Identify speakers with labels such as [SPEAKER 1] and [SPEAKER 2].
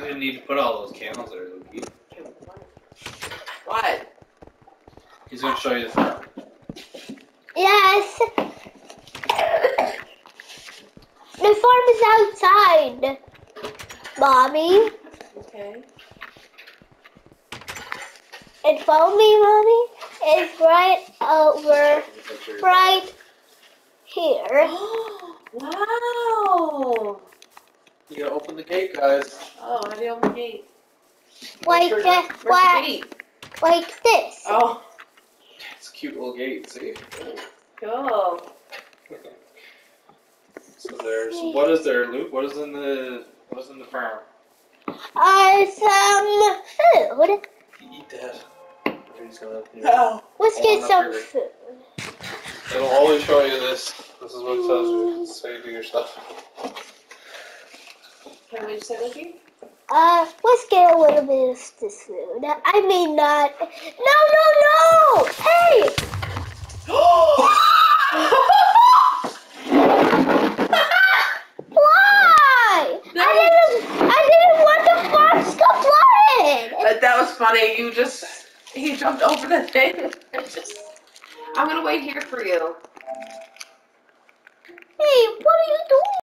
[SPEAKER 1] You didn't need to put all those candles there, Luke.
[SPEAKER 2] What?
[SPEAKER 1] He's gonna show you the farm.
[SPEAKER 3] Yes. The farm is outside, mommy.
[SPEAKER 2] Okay.
[SPEAKER 3] And follow me, mommy. It's right over, right here.
[SPEAKER 2] wow.
[SPEAKER 1] You gotta open the gate, guys.
[SPEAKER 2] Oh, how do you open the gate?
[SPEAKER 3] Like
[SPEAKER 2] Where's
[SPEAKER 3] that,
[SPEAKER 2] the- where's the
[SPEAKER 3] like,
[SPEAKER 2] gate?
[SPEAKER 3] like this.
[SPEAKER 2] Oh,
[SPEAKER 1] It's a cute little gate, see?
[SPEAKER 2] cool.
[SPEAKER 1] So there's what is there, Luke? What is in the what is in the farm?
[SPEAKER 3] Uh, some food.
[SPEAKER 1] Eat that.
[SPEAKER 2] Oh.
[SPEAKER 3] Let's get some
[SPEAKER 1] not
[SPEAKER 3] food.
[SPEAKER 1] It'll always show you this. This is what it tells you. Say to your stuff.
[SPEAKER 2] Can we sit with you?
[SPEAKER 3] Uh, let's get a little bit of this food. I mean, not. No, no, no! Hey! Why? I didn't. I didn't want the box to flood.
[SPEAKER 2] But that was funny. You just he jumped over the thing. I just I'm gonna wait here for you.